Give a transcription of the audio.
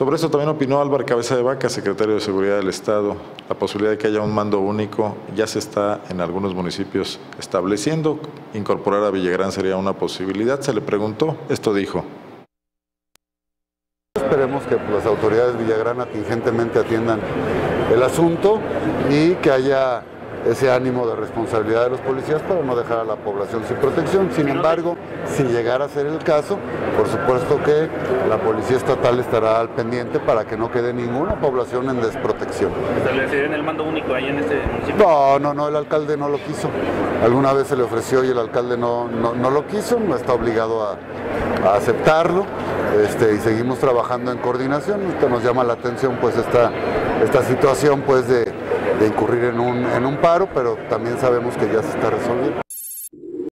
Sobre eso también opinó Álvaro Cabeza de Vaca, secretario de Seguridad del Estado. La posibilidad de que haya un mando único ya se está en algunos municipios estableciendo. Incorporar a Villagrán sería una posibilidad. Se le preguntó, esto dijo. Esperemos que las autoridades de Villagrán atingentemente atiendan el asunto y que haya ese ánimo de responsabilidad de los policías para no dejar a la población sin protección. Sin embargo, si llegara a ser el caso, por supuesto que la Policía Estatal estará al pendiente para que no quede ninguna población en desprotección. ¿Establecer el mando único ahí en este municipio? No, no, no, el alcalde no lo quiso. Alguna vez se le ofreció y el alcalde no, no, no lo quiso, no está obligado a, a aceptarlo este, y seguimos trabajando en coordinación. Esto nos llama la atención pues esta, esta situación pues de, de incurrir en un, en un paro, pero también sabemos que ya se está resolviendo.